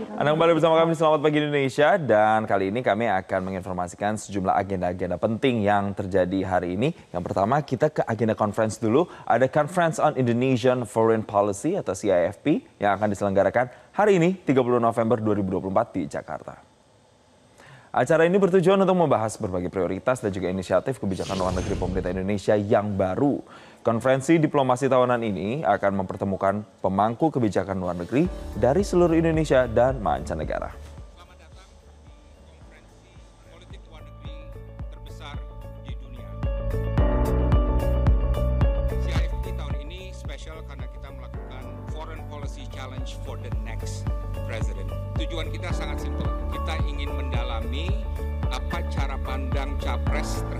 Anda kembali bersama kami Selamat Pagi Indonesia dan kali ini kami akan menginformasikan sejumlah agenda-agenda penting yang terjadi hari ini. Yang pertama kita ke agenda conference dulu. Ada Conference on Indonesian Foreign Policy atau CIFP yang akan diselenggarakan hari ini 30 November 2024 di Jakarta. Acara ini bertujuan untuk membahas berbagai prioritas dan juga inisiatif kebijakan luar negeri pemerintah Indonesia yang baru. Konferensi diplomasi tahunan ini akan mempertemukan pemangku kebijakan luar negeri dari seluruh Indonesia dan mancanegara. challenge for the next president. Tujuan kita sangat simpel. Kita ingin mendalami apa cara pandang capres terhadap